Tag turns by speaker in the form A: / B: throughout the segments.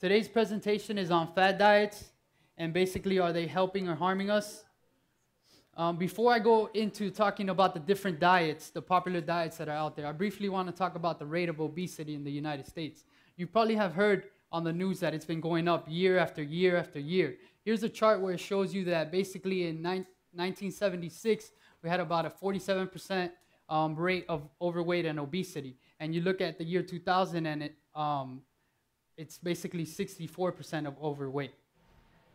A: Today's presentation is on fad diets and basically are they helping or harming us? Um, before I go into talking about the different diets, the popular diets that are out there, I briefly want to talk about the rate of obesity in the United States. You probably have heard on the news that it's been going up year after year after year. Here's a chart where it shows you that basically in 1976, we had about a 47% um, rate of overweight and obesity. And you look at the year 2000 and it, um, it's basically 64% of overweight.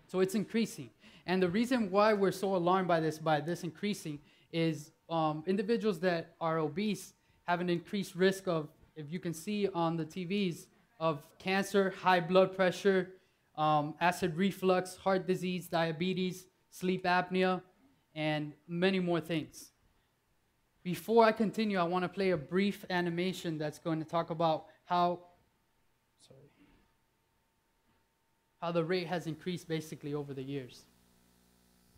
A: So it's increasing. And the reason why we're so alarmed by this, by this increasing, is um, individuals that are obese have an increased risk of, if you can see on the TVs, of cancer, high blood pressure, um, acid reflux, heart disease, diabetes, sleep apnea, and many more things. Before I continue, I want to play a brief animation that's going to talk about how, how the rate has increased basically over the years.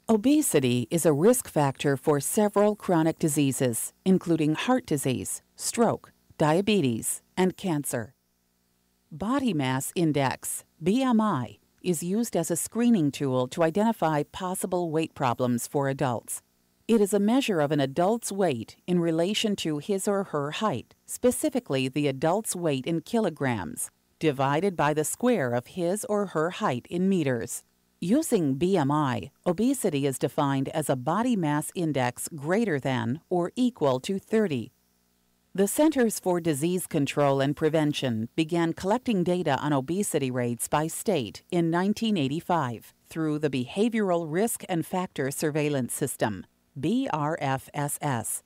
B: Obesity is a risk factor for several chronic diseases, including heart disease, stroke, diabetes, and cancer. Body Mass Index, BMI, is used as a screening tool to identify possible weight problems for adults. It is a measure of an adult's weight in relation to his or her height, specifically the adult's weight in kilograms, divided by the square of his or her height in meters. Using BMI, obesity is defined as a body mass index greater than or equal to 30. The Centers for Disease Control and Prevention began collecting data on obesity rates by state in 1985 through the Behavioral Risk and Factor Surveillance System, BRFSS.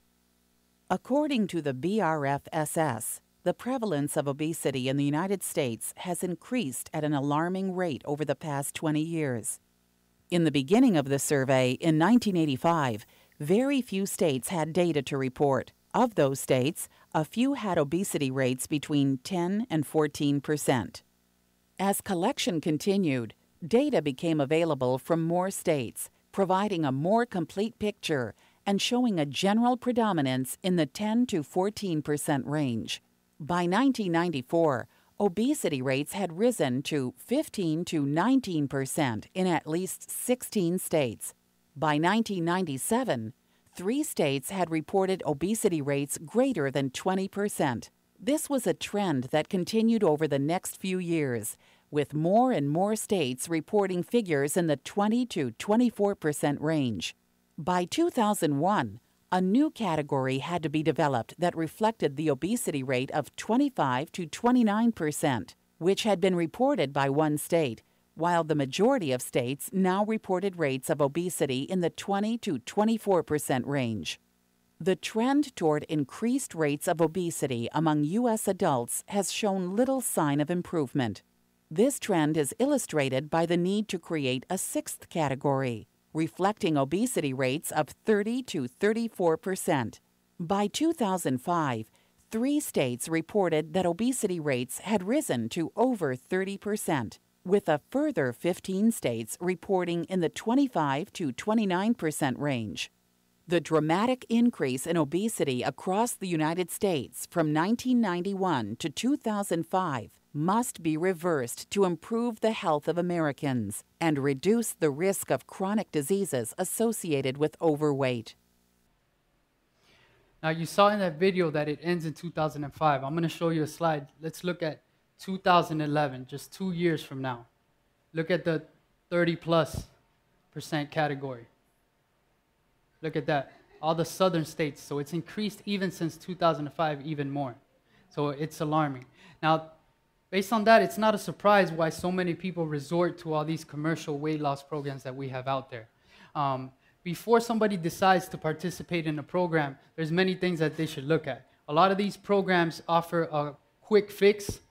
B: According to the BRFSS, the prevalence of obesity in the United States has increased at an alarming rate over the past 20 years. In the beginning of the survey, in 1985, very few states had data to report. Of those states, a few had obesity rates between 10 and 14 percent. As collection continued, data became available from more states, providing a more complete picture and showing a general predominance in the 10 to 14 percent range. By 1994, obesity rates had risen to 15 to 19 percent in at least 16 states. By 1997, three states had reported obesity rates greater than 20 percent. This was a trend that continued over the next few years, with more and more states reporting figures in the 20 to 24 percent range. By 2001, a new category had to be developed that reflected the obesity rate of 25 to 29 percent, which had been reported by one state, while the majority of states now reported rates of obesity in the 20 to 24 percent range. The trend toward increased rates of obesity among U.S. adults has shown little sign of improvement. This trend is illustrated by the need to create a sixth category reflecting obesity rates of 30 to 34 percent. By 2005, three states reported that obesity rates had risen to over 30 percent, with a further 15 states reporting in the 25 to 29 percent range. The dramatic increase in obesity across the United States from 1991 to 2005 must be reversed to improve the health of Americans and reduce the risk of chronic diseases associated with overweight.
A: Now, you saw in that video that it ends in 2005. I'm going to show you a slide. Let's look at 2011, just two years from now. Look at the 30 plus percent category. Look at that. All the southern states. So it's increased even since 2005, even more. So it's alarming. Now, Based on that, it's not a surprise why so many people resort to all these commercial weight loss programs that we have out there. Um, before somebody decides to participate in a program, there's many things that they should look at. A lot of these programs offer a quick fix.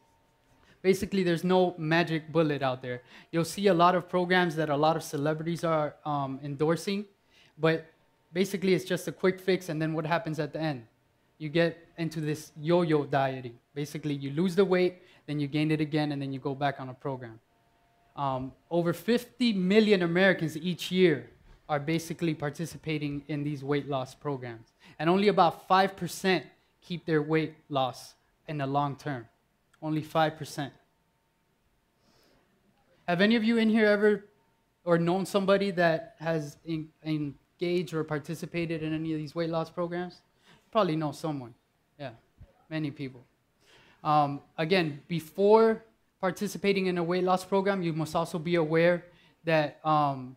A: Basically, there's no magic bullet out there. You'll see a lot of programs that a lot of celebrities are um, endorsing, but basically, it's just a quick fix, and then what happens at the end? You get into this yo yo dieting. Basically, you lose the weight, then you gain it again, and then you go back on a program. Um, over 50 million Americans each year are basically participating in these weight loss programs. And only about 5% keep their weight loss in the long term. Only 5%. Have any of you in here ever or known somebody that has in, engaged or participated in any of these weight loss programs? Probably know someone. Yeah, many people. Um, again, before participating in a weight loss program, you must also be aware that um,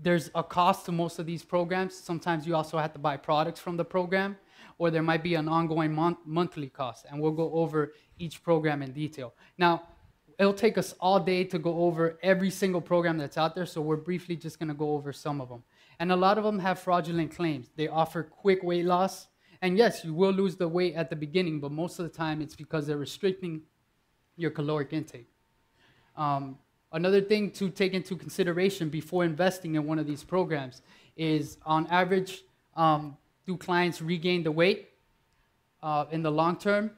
A: there's a cost to most of these programs. Sometimes you also have to buy products from the program, or there might be an ongoing month, monthly cost, and we'll go over each program in detail. Now, it'll take us all day to go over every single program that's out there, so we're briefly just gonna go over some of them. And a lot of them have fraudulent claims. They offer quick weight loss, and yes, you will lose the weight at the beginning, but most of the time it's because they're restricting your caloric intake. Um, another thing to take into consideration before investing in one of these programs is on average, um, do clients regain the weight uh, in the long term?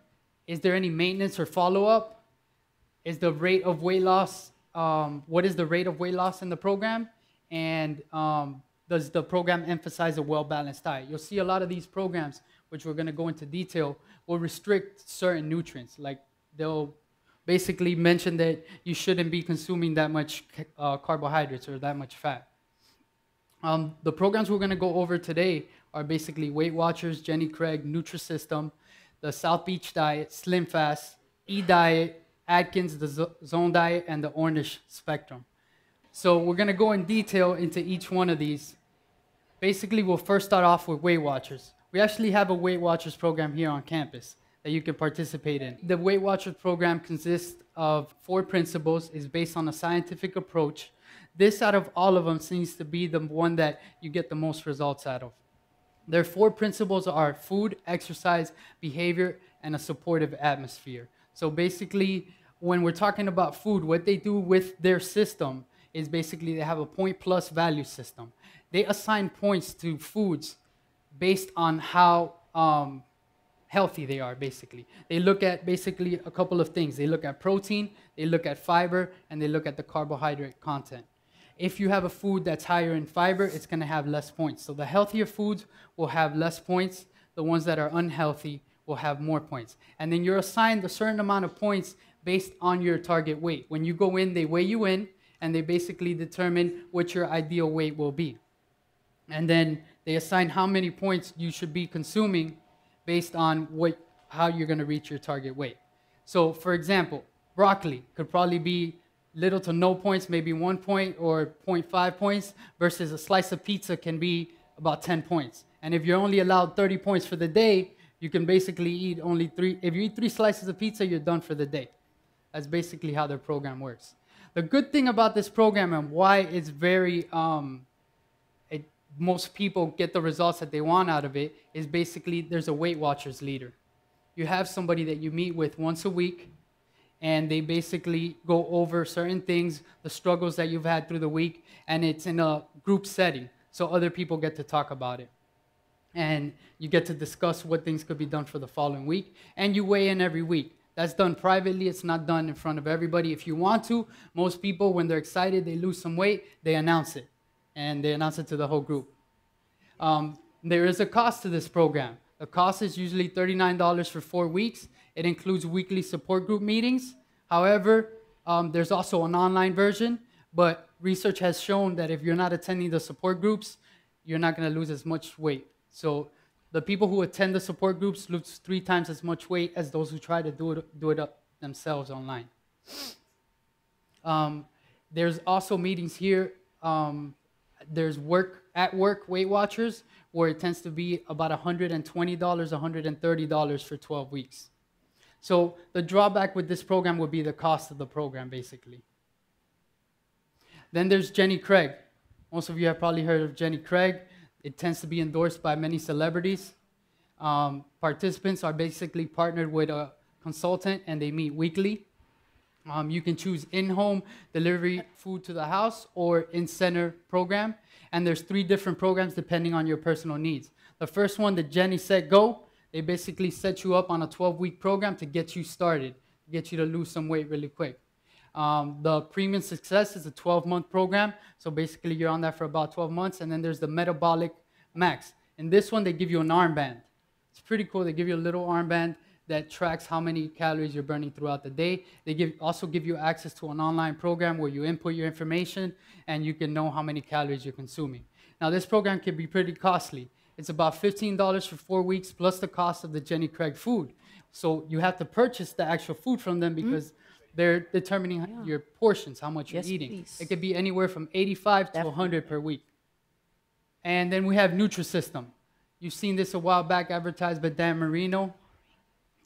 A: Is there any maintenance or follow up? Is the rate of weight loss, um, what is the rate of weight loss in the program? And um, does the program emphasize a well balanced diet? You'll see a lot of these programs, which we're going to go into detail, will restrict certain nutrients. Like they'll basically mention that you shouldn't be consuming that much uh, carbohydrates or that much fat. Um, the programs we're going to go over today are basically Weight Watchers, Jenny Craig, Nutrisystem, the South Beach Diet, Slim Fast, E Diet, Atkins, the Zone Diet, and the Ornish Spectrum. So we're going to go in detail into each one of these. Basically, we'll first start off with Weight Watchers. We actually have a Weight Watchers program here on campus that you can participate in. The Weight Watchers program consists of four principles, is based on a scientific approach. This out of all of them seems to be the one that you get the most results out of. Their four principles are food, exercise, behavior, and a supportive atmosphere. So basically, when we're talking about food, what they do with their system is basically they have a point plus value system. They assign points to foods based on how um, healthy they are, basically. They look at basically a couple of things. They look at protein, they look at fiber, and they look at the carbohydrate content. If you have a food that's higher in fiber, it's going to have less points. So the healthier foods will have less points. The ones that are unhealthy will have more points. And then you're assigned a certain amount of points based on your target weight. When you go in, they weigh you in, and they basically determine what your ideal weight will be. And then they assign how many points you should be consuming based on what, how you're going to reach your target weight. So, for example, broccoli could probably be little to no points, maybe one point or 0.5 points, versus a slice of pizza can be about 10 points. And if you're only allowed 30 points for the day, you can basically eat only three. If you eat three slices of pizza, you're done for the day. That's basically how their program works. The good thing about this program and why it's very um, most people get the results that they want out of it is basically there's a Weight Watchers leader. You have somebody that you meet with once a week, and they basically go over certain things, the struggles that you've had through the week, and it's in a group setting, so other people get to talk about it. And you get to discuss what things could be done for the following week, and you weigh in every week. That's done privately, it's not done in front of everybody. If you want to, most people, when they're excited, they lose some weight, they announce it and they announce it to the whole group. Um, there is a cost to this program. The cost is usually $39 for four weeks. It includes weekly support group meetings. However, um, there's also an online version, but research has shown that if you're not attending the support groups, you're not going to lose as much weight. So the people who attend the support groups lose three times as much weight as those who try to do it, do it up themselves online. Um, there's also meetings here um, there's work at work Weight Watchers where it tends to be about $120, $130 for 12 weeks. So the drawback with this program would be the cost of the program, basically. Then there's Jenny Craig. Most of you have probably heard of Jenny Craig. It tends to be endorsed by many celebrities. Um, participants are basically partnered with a consultant and they meet weekly. Um, you can choose in-home delivery food to the house or in-center program. And there's three different programs depending on your personal needs. The first one, the Jenny Set Go, they basically set you up on a 12-week program to get you started, get you to lose some weight really quick. Um, the Premium Success is a 12-month program. So basically you're on that for about 12 months. And then there's the Metabolic Max. In this one, they give you an armband. It's pretty cool. They give you a little armband that tracks how many calories you're burning throughout the day. They give, also give you access to an online program where you input your information and you can know how many calories you're consuming. Now, this program can be pretty costly. It's about $15 for four weeks plus the cost of the Jenny Craig food. So you have to purchase the actual food from them
C: Mm-hmm.
A: because they're determining your portions, how much
C: Yes,
A: you're eating.
C: please.
A: It could be anywhere from 85 to 100 per week. And then we have Nutrisystem. You've seen this a while back advertised by Dan Marino,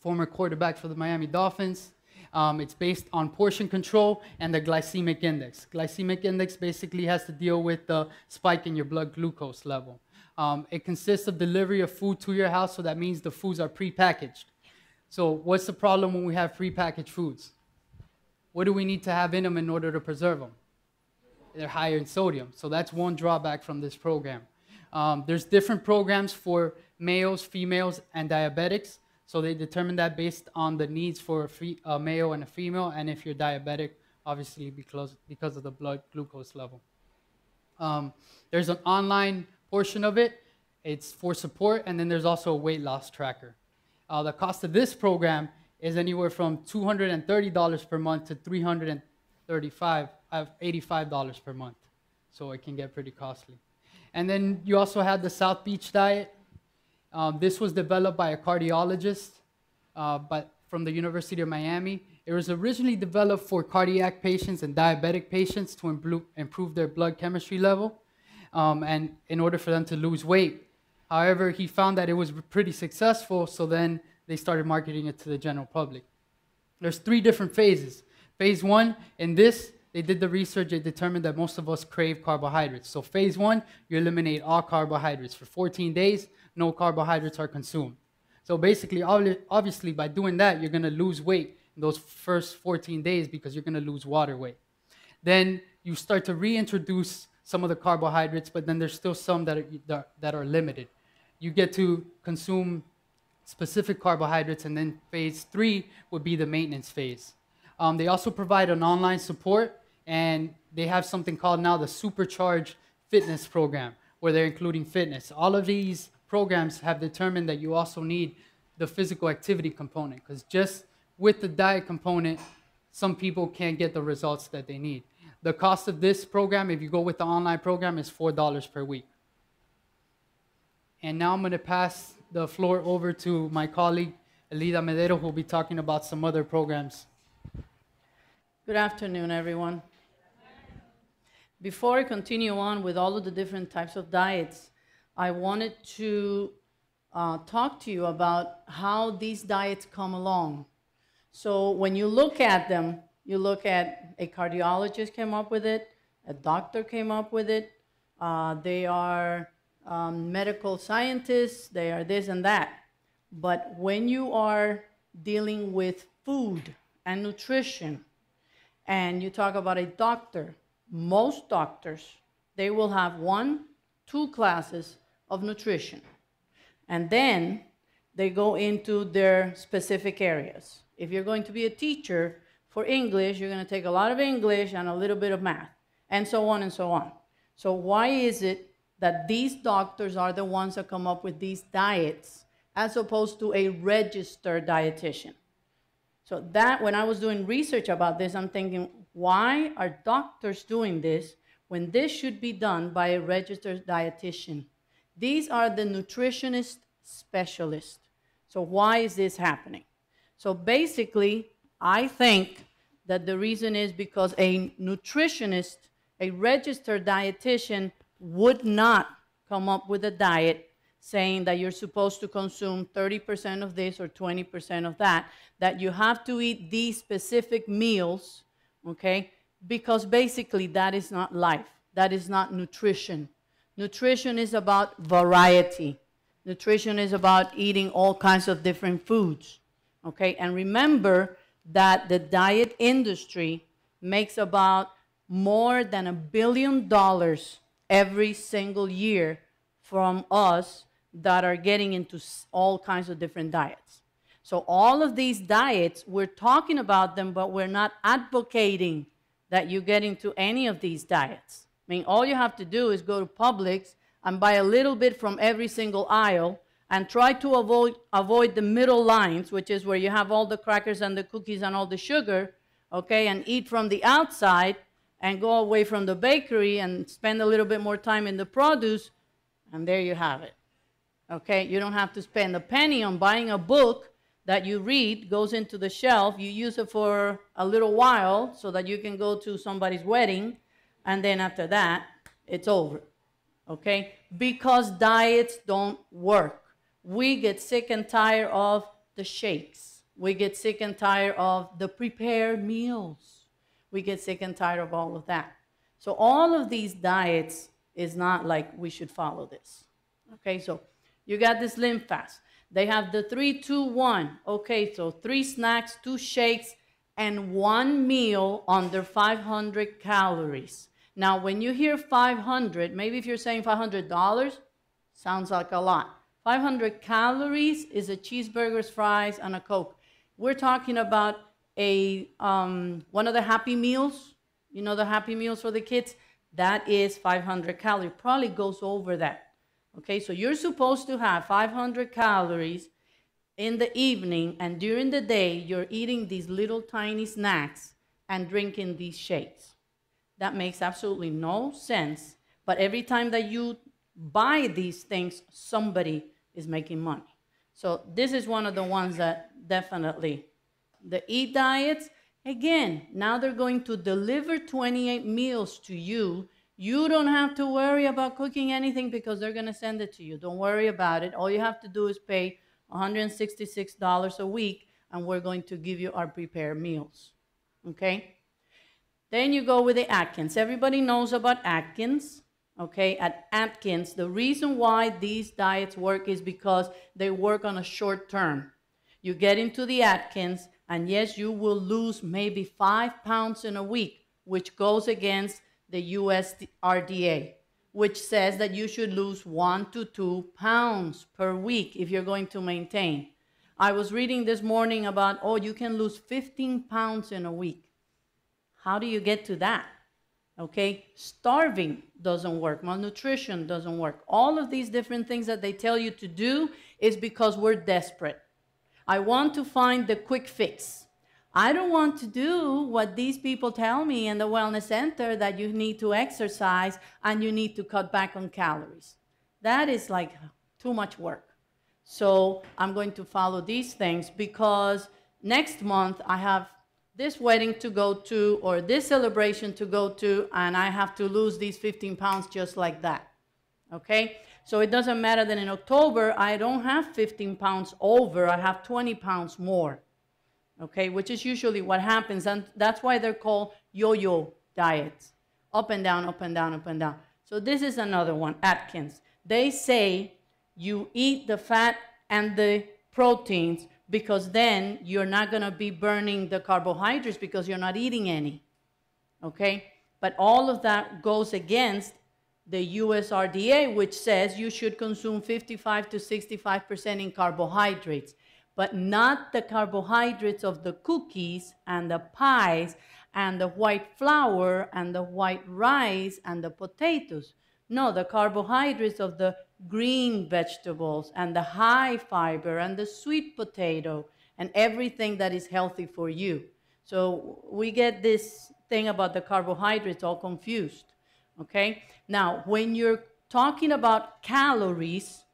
A: former quarterback for the Miami Dolphins. Um, it's based on portion control and the glycemic index. Glycemic index basically has to deal with the spike in your blood glucose level. Um, it consists of delivery of food to your house, so that means the foods are prepackaged. So, what's the problem when we have prepackaged foods? What do we need to have in them in order to preserve them? they're higher in sodium. So that's one drawback from this program. Um, there's different programs for males, females, and diabetics. So they determine that based on the needs for a, a male and a female, and if you're diabetic, obviously because because of the blood glucose level. Um, there's an online portion of it. It's for support, and then there's also a weight loss tracker. Uh, the cost of this program is anywhere from $230 per month to 335, uh, $85 per month. So it can get pretty costly. And then you also have the South Beach diet. Um, this was developed by a cardiologist uh, but from the University of Miami. It was originally developed for cardiac patients and diabetic patients to improve, their blood chemistry level um, and in order for them to lose weight. However, he found that it was pretty successful, so then they started marketing it to the general public. There's three different phases. Phase one, in this, they did the research, they determined that most of us crave carbohydrates. So, phase one, you eliminate all carbohydrates. For 14 days, no carbohydrates are consumed. So, basically, obviously, by doing that, you're gonna lose weight in those first 14 days because you're gonna lose water weight. Then you start to reintroduce some of the carbohydrates, but then there's still some that are, that- that are limited. You get to consume specific carbohydrates, and then phase three would be the maintenance phase. Um, they also provide an online support, and they have something called now the Supercharge Fitness Program, where they're including fitness. All of these programs have determined that you also need the physical activity component, because just with the diet component, some people can't get the results that they need. The cost of this program, if you go with the online program, is $4 per week. And now I'm going to pass the floor over to my colleague, Elida Medero, who will be talking about some other programs.
C: Good afternoon, everyone. Before I continue on with all of the different types of diets, I wanted to uh, talk to you about how these diets come along. So when you look at them, you look at a cardiologist came up with it, a doctor came up with it, uh, they are um, medical scientists, they are this and that. But when you are dealing with food and nutrition, and you talk about a doctor, most doctors, they will have one, two classes of nutrition. And then they go into their specific areas. If you're going to be a teacher for English, you're going to take a lot of English and a little bit of math, and so on and so on. So, why is it that these doctors are the ones that come up with these diets as opposed to a registered dietitian? So that when I was doing research about this, I'm thinking, why are doctors doing this when this should be done by a registered dietitian? These are the nutritionist specialists. So why is this happening? So basically, I think that the reason is because a nutritionist, a registered dietitian would not come up with a diet saying that you're supposed to consume 30% of this or 20% of that, that you have to eat these specific meals, okay? Because basically that is not life. That is not nutrition. Nutrition is about variety. Nutrition is about eating all kinds of different foods, okay? And remember that the diet industry makes about more than a billion dollars every single year from us that are getting into all kinds of different diets. So, all of these diets, we're talking about them, but we're not advocating that you get into any of these diets. I mean, all you have to do is go to Publix and buy a little bit from every single aisle and try to avoid, avoid the middle lines, which is where you have all the crackers and the cookies and all the sugar, okay, and eat from the outside and go away from the bakery and spend a little bit more time in the produce, and there you have it. Okay, you don't have to spend a penny on buying a book that you read, goes into the shelf, you use it for a little while so that you can go to somebody's wedding, and then after that, it's over. Okay? Because diets don't work. We get sick and tired of the shakes. We get sick and tired of the prepared meals. We get sick and tired of all of that. So all of these diets is not like we should follow this. Okay, so you got this Slim Fast. They have the three, two, one. Okay, so three snacks, two shakes, and one meal under 500 calories. Now, when you hear 500, maybe if you're saying $500, sounds like a lot. 500 calories is a cheeseburgers, fries, and a Coke. We're talking about a um, one of the Happy Meals. You know the Happy Meals for the kids? That is 500 calories. Probably goes over that. Okay, so you're supposed to have 500 calories in the evening, and during the day, you're eating these little tiny snacks and drinking these shakes. That makes absolutely no sense. But every time that you buy these things, somebody is making money. So this is one of the ones that definitely, the eDiets, again, now they're going to deliver 28 meals to you. You don't have to worry about cooking anything because they're going to send it to you. Don't worry about it. All you have to do is pay $166 a week, and we're going to give you our prepared meals. Okay? Then you go with the Atkins. Everybody knows about Atkins. Okay, at Atkins, the reason why these diets work is because they work on a short term. You get into the Atkins, and yes, you will lose maybe five pounds in a week, which goes against the US RDA, which says that you should lose one to two pounds per week if you're going to maintain. I was reading this morning about, oh, you can lose 15 pounds in a week. How do you get to that? Okay, starving doesn't work, malnutrition doesn't work. All of these different things that they tell you to do is because we're desperate. I want to find the quick fix. I don't want to do what these people tell me in the wellness center that you need to exercise and you need to cut back on calories. That is like too much work. So I'm going to follow these things because next month I have this wedding to go to or this celebration to go to, and I have to lose these 15 pounds just like that. Okay? So it doesn't matter that in October I don't have 15 pounds over, I have 20 pounds more. Okay? Which is usually what happens, and that's why they're called yo yo diets up and down, up and down, up and down. So this is another one, Atkins. They say you eat the fat and the proteins because then you're not going to be burning the carbohydrates because you're not eating any. Okay? But all of that goes against the USRDA, which says you should consume 55 to 65% in carbohydrates, but not the carbohydrates of the cookies and the pies and the white flour and the white rice and the potatoes. No, the carbohydrates of the green vegetables and the high fiber and the sweet potato and everything that is healthy for you. So we get this thing about the carbohydrates all confused. Okay? Now, when you're talking about calories,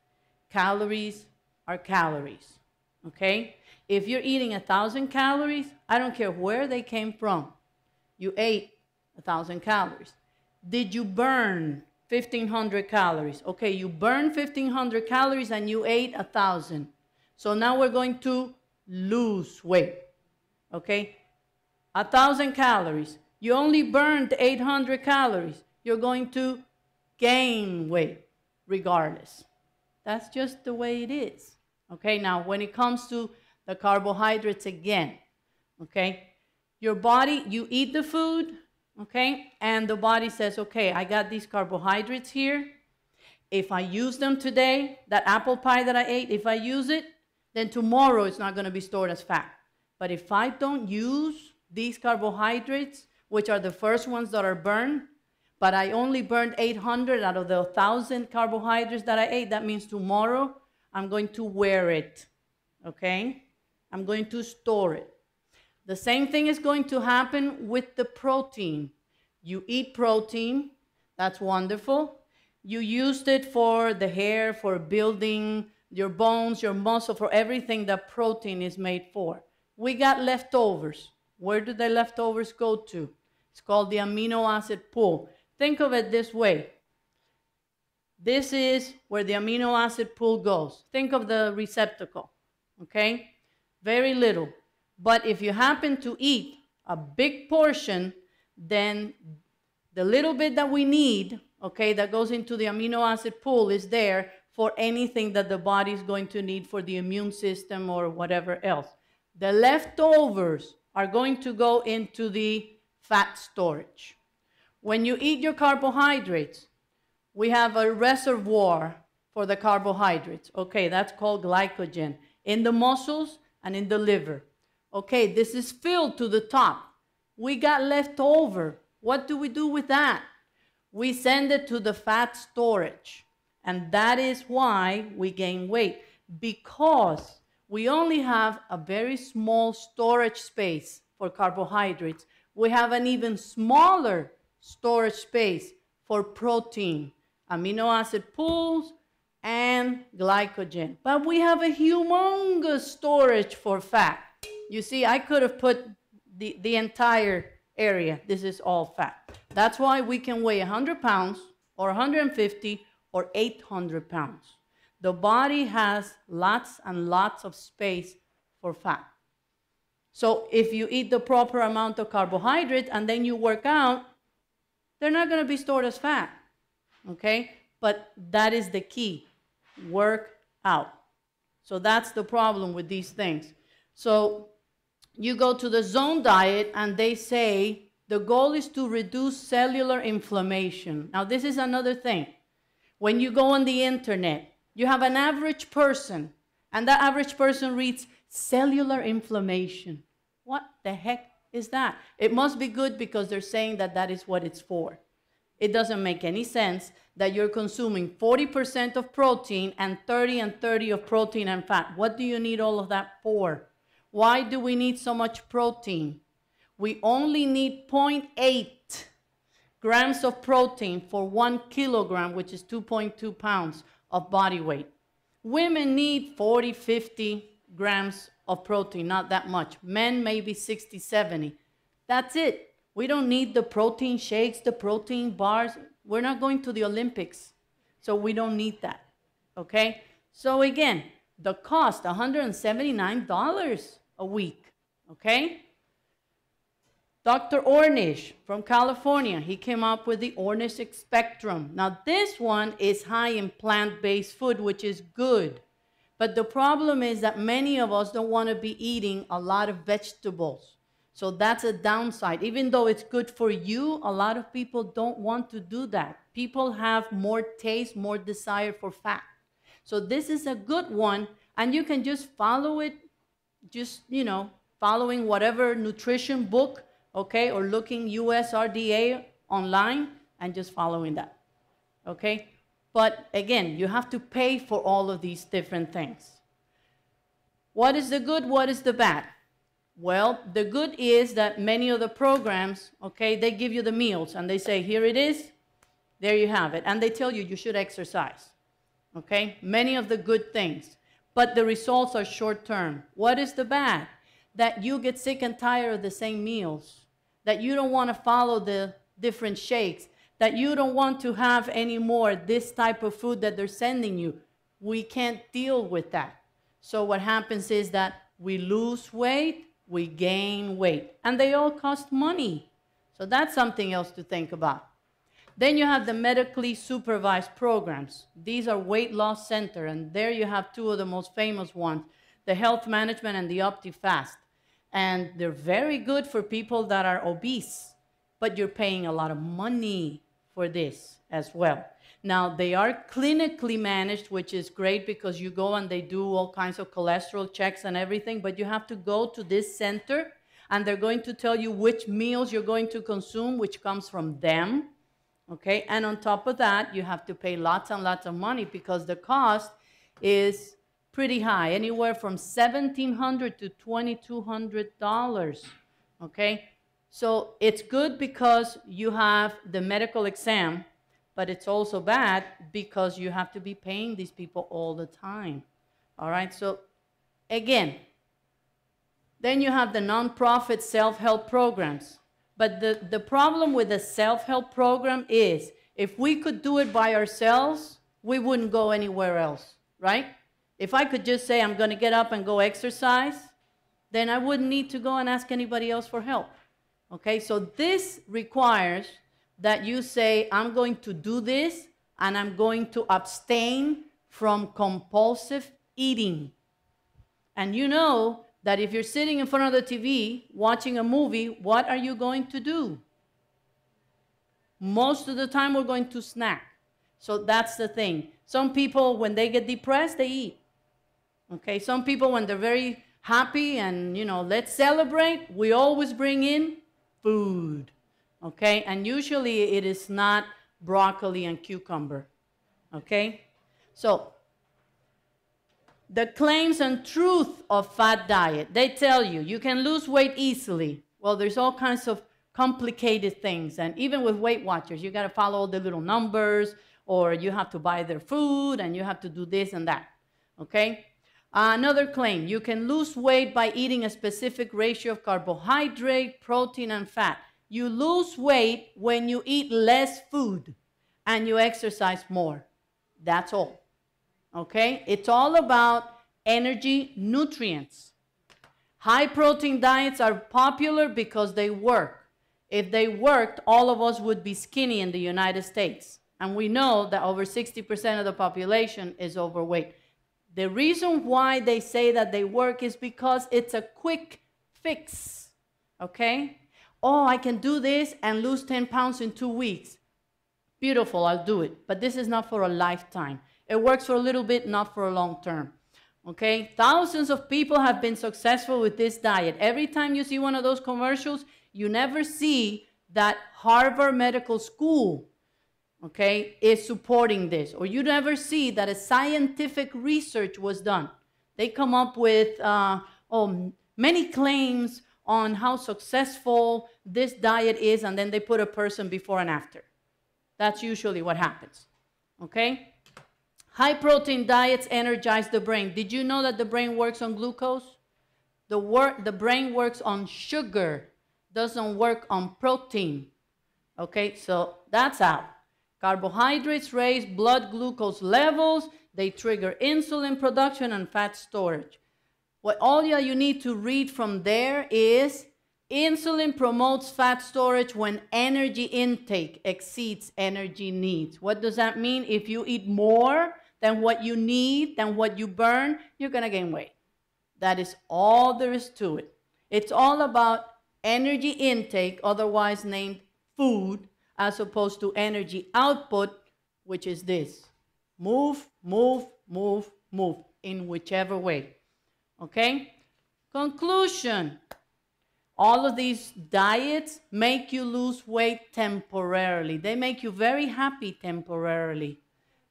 C: calories are calories. Okay? If you're eating a thousand calories, I don't care where they came from, you ate a thousand calories. Did you burn 1500 calories. Okay, you burn 1500 calories and you ate a 1000. So now we're going to lose weight. Okay? A 1000 calories. You only burned 800 calories. You're going to gain weight regardless. That's just the way it is. Okay, now when it comes to the carbohydrates again, okay, your body, you eat the food, okay? And the body says, okay, I got these carbohydrates here. If I use them today, that apple pie that I ate, if I use it, then tomorrow it's not going to be stored as fat. But if I don't use these carbohydrates, which are the first ones that are burned, but I only burned 800 out of the 1,000 carbohydrates that I ate, that means tomorrow I'm going to wear it, okay? I'm going to store it. The same thing is going to happen with the protein. You eat protein, that's wonderful. You used it for the hair, for building your bones, your muscle, for everything that protein is made for. We got leftovers. Where do the leftovers go to? It's called the amino acid pool. Think of it this way. This is where the amino acid pool goes. Think of the receptacle, okay? Very little. But if you happen to eat a big portion, then the little bit that we need, okay, that goes into the amino acid pool is there for anything that the body is going to need for the immune system or whatever else. The leftovers are going to go into the fat storage. When you eat your carbohydrates, we have a reservoir for the carbohydrates. Okay, that's called glycogen in the muscles and in the liver. Okay, this is filled to the top. We got left over. What do we do with that? We send it to the fat storage. And that is why we gain weight because we only have a very small storage space for carbohydrates. We have an even smaller storage space for protein, amino acid pools, and glycogen. But we have a humongous storage for fat. You see, I could have put the, the entire area. This is all fat. That's why we can weigh 100 pounds or 150 or 800 pounds. The body has lots and lots of space for fat. So if you eat the proper amount of carbohydrate and then you work out, they're not going to be stored as fat. Okay? But that is the key. Work out. So that's the problem with these things. So you go to the zone diet and they say the goal is to reduce cellular inflammation. Now, this is another thing. When you go on the internet, you have an average person, and that average person reads cellular inflammation. What the heck is that? It must be good because they're saying that that is what it's for. It doesn't make any sense that you're consuming 40% of protein and 30 and 30 of protein and fat. What do you need all of that for? Why do we need so much protein? We only need 0.8 grams of protein for one kilogram, which is 2.2 pounds of body weight. Women need 40, 50 grams of protein, not that much. Men maybe 60, 70. That's it. We don't need the protein shakes, the protein bars. We're not going to the Olympics, so we don't need that. Okay? So again, the cost $179 a week. Okay? Dr. Ornish from California, he came up with the Ornish Spectrum. Now, this one is high in plant based food, which is good. But the problem is that many of us don't want to be eating a lot of vegetables. So that's a downside. Even though it's good for you, a lot of people don't want to do that. People have more taste, more desire for fat. So this is a good one, and you can just follow it, just, you know, following whatever nutrition book okay, or looking USRDA online and just following that, okay? But again, you have to pay for all of these different things. What is the good? What is the bad? Well, the good is that many of the programs, okay, they give you the meals and they say, here it is, there you have it. And they tell you you should exercise, okay? Many of the good things. But the results are short term. What is the bad? That you get sick and tired of the same meals that you don't want to follow the different shakes, that you don't want to have anymore this type of food that they're sending you. We can't deal with that. So what happens is that we lose weight, we gain weight, and they all cost money. So that's something else to think about. Then you have the medically supervised programs. These are weight loss center, and there you have two of the most famous ones, the health management and the OptiFast and they're very good for people that are obese, but you're paying a lot of money for this as well. Now, they are clinically managed, which is great because you go and they do all kinds of cholesterol checks and everything, but you have to go to this center and they're going to tell you which meals you're going to consume, which comes from them. Okay, and on top of that, you have to pay lots and lots of money because the cost is pretty high, anywhere from 1,700 to $2,200. Okay? So it's good because you have the medical exam, but it's also bad because you have to be paying these people all the time. All right? So again, then you have the nonprofit self help programs. But the, the problem with the self help program is if we could do it by ourselves, we wouldn't go anywhere else, right? If I could just say, I'm going to get up and go exercise, then I wouldn't need to go and ask anybody else for help. Okay, so this requires that you say, I'm going to do this and I'm going to abstain from compulsive eating. And you know that if you're sitting in front of the TV watching a movie, what are you going to do? Most of the time, we're going to snack. So that's the thing. Some people, when they get depressed, they eat. Okay, some people, when they're very happy and, you know, let's celebrate, we always bring in food. Okay, and usually it is not broccoli and cucumber. Okay, so the claims and truth of fad diet. They tell you you can lose weight easily. Well, there's all kinds of complicated things. And even with Weight Watchers, you got to follow all the little numbers, or you have to buy their food, and you have to do this and that. Okay? Uh, another claim you can lose weight by eating a specific ratio of carbohydrate, protein, and fat. You lose weight when you eat less food and you exercise more. That's all. Okay? It's all about energy nutrients. High protein diets are popular because they work. If they worked, all of us would be skinny in the United States. And we know that over 60% of the population is overweight. The reason why they say that they work is because it's a quick fix. Okay? Oh, I can do this and lose 10 pounds in two weeks. Beautiful, I'll do it. But this is not for a lifetime. It works for a little bit, not for a long term. Okay? Thousands of people have been successful with this diet. Every time you see one of those commercials, you never see that Harvard Medical School, okay, is supporting this. Or you never see that a scientific research was done. They come up with uh, oh, many claims on how successful this diet is, and then they put a person before and after. That's usually what happens. Okay? High protein diets energize the brain. Did you know that the brain works on glucose? The, wor- the brain works on sugar, doesn't work on protein. Okay, so that's out. Carbohydrates raise blood glucose levels, they trigger insulin production and fat storage. What all you need to read from there is insulin promotes fat storage when energy intake exceeds energy needs. What does that mean? If you eat more, than what you need, than what you burn, you're going to gain weight. That is all there is to it. It's all about energy intake, otherwise named food, as opposed to energy output, which is this move, move, move, move, in whichever way. Okay? Conclusion all of these diets make you lose weight temporarily. They make you very happy temporarily.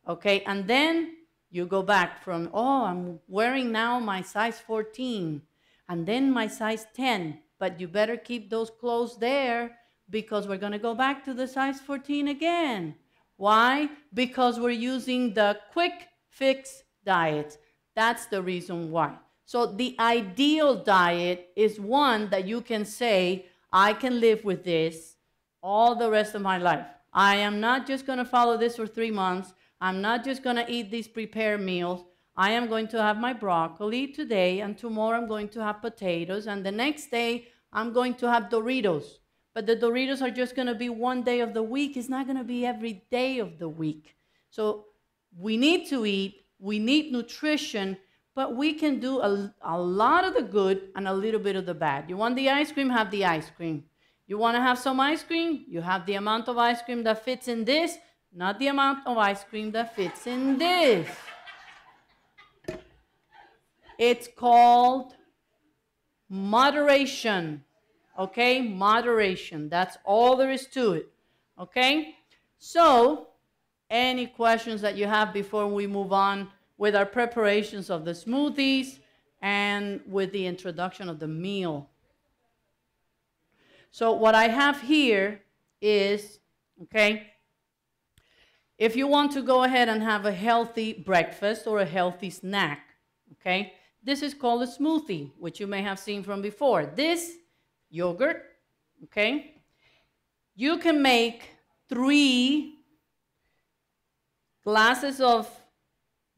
C: Okay, and then you go back from, oh, I'm wearing now my size 14 and then my size 10, but you better keep those clothes there because we're going to go back to the size 14 again. Why? Because we're using the quick fix diet. That's the reason why. So the ideal diet is one that you can say, I can live with this all the rest of my life. I am not just going to follow this for three months. I'm not just going to eat these prepared meals. I am going to have my broccoli today, and tomorrow I'm going to have potatoes, and the next day I'm going to have Doritos. But the Doritos are just going to be one day of the week. It's not going to be every day of the week. So we need to eat, we need nutrition, but we can do a, a lot of the good and a little bit of the bad. You want the ice cream? Have the ice cream. You want to have some ice cream? You have the amount of ice cream that fits in this not the amount of ice cream that fits in this. It's called moderation. Okay? Moderation. That's all there is to it. Okay? So, any questions that you have before we move on with our preparations of the smoothies and with the introduction of the meal. So what I have here is, okay, if you want to go ahead and have a healthy breakfast or a healthy snack, okay, this is called a smoothie, which you may have seen from before. This yogurt, okay, you can make three glasses of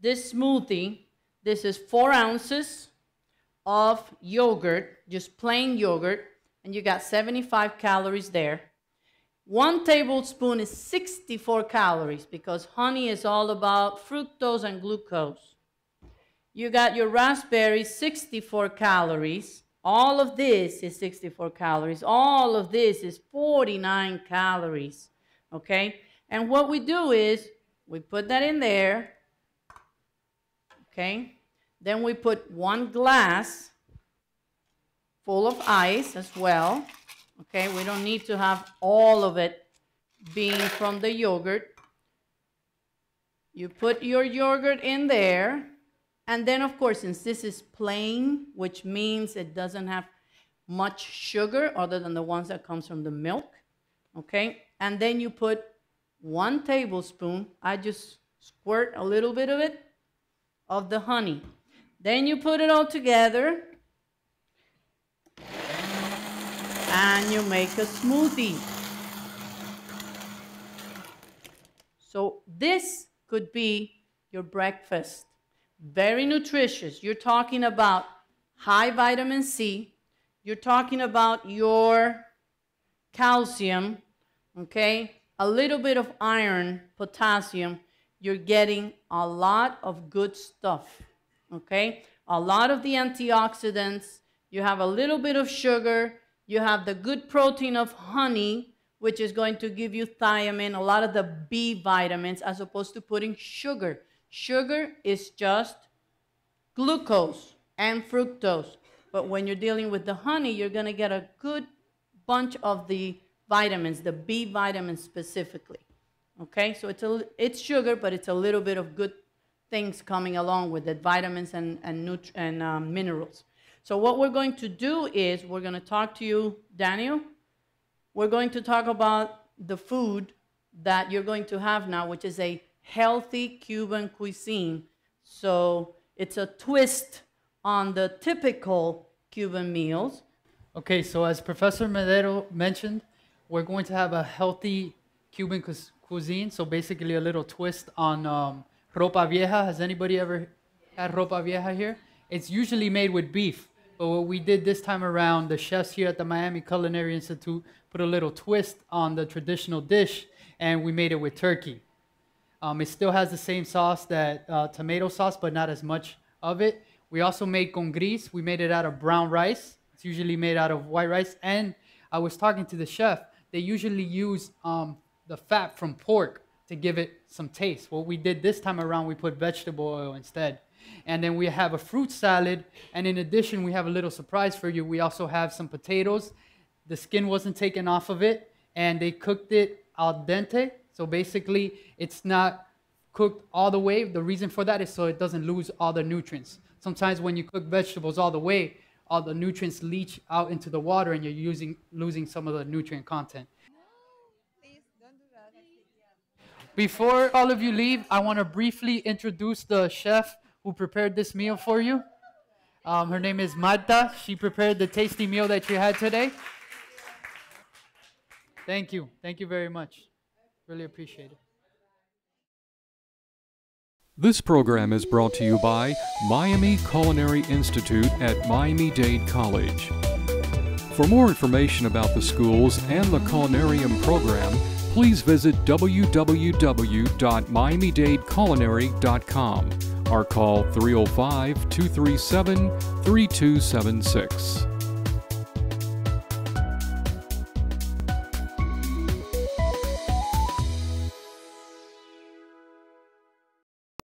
C: this smoothie. This is four ounces of yogurt, just plain yogurt, and you got 75 calories there. One tablespoon is 64 calories because honey is all about fructose and glucose. You got your raspberries, 64 calories. All of this is 64 calories. All of this is 49 calories. Okay? And what we do is we put that in there. Okay? Then we put one glass full of ice as well. Okay, we don't need to have all of it being from the yogurt. You put your yogurt in there. And then, of course, since this is plain, which means it doesn't have much sugar other than the ones that comes from the milk, okay? And then you put one tablespoon, I just squirt a little bit of it, of the honey. Then you put it all together and you make a smoothie. So this could be your breakfast. Very nutritious. You're talking about high vitamin C. You're talking about your calcium, okay? A little bit of iron, potassium. You're getting a lot of good stuff, okay? A lot of the antioxidants. You have a little bit of sugar you have the good protein of honey, which is going to give you thiamine, a lot of the B vitamins, as opposed to putting sugar. Sugar is just glucose and fructose. But when you're dealing with the honey, you're going to get a good bunch of the vitamins, the B vitamins specifically. Okay, so it's, a, it's sugar, but it's a little bit of good things coming along with it, vitamins and, and, and um, minerals. So what we're going to do is we're going to talk to you, Daniel. We're going to talk about the food that you're going to have now, which is a healthy Cuban cuisine. So it's a twist on the typical Cuban meals.
A: Okay, so as Professor Madero mentioned, we're going to have a healthy Cuban cuisine. So basically, a little twist on um, ropa vieja. Has anybody ever had ropa vieja here? It's usually made with beef. But what we did this time around, the chefs here at the Miami Culinary Institute put a little twist on the traditional dish, and we made it with turkey. Um, it still has the same sauce that uh, tomato sauce, but not as much of it. We also made congrí. We made it out of brown rice. It's usually made out of white rice. And I was talking to the chef. They usually use um, the fat from pork to give it some taste. What we did this time around, we put vegetable oil instead. And then we have a fruit salad. And in addition, we have a little surprise for you. We also have some potatoes. The skin wasn't taken off of it, and they cooked it al dente. So basically, it's not cooked all the way. The reason for that is so it doesn't lose all the nutrients. Sometimes when you cook vegetables all the way, all the nutrients leach out into the water and you're using losing some of the nutrient content. Before all of you leave, I want to briefly introduce the chef who prepared this meal for you. Um, her name is Marta. She prepared the tasty meal that you had today. Thank you. Thank you very much. Really appreciate it.
D: This program is brought to you by Miami Culinary Institute at Miami Dade College. For more information about the schools and the culinarium program, please visit www.miamidadeculinary.com or call 305 237 3276.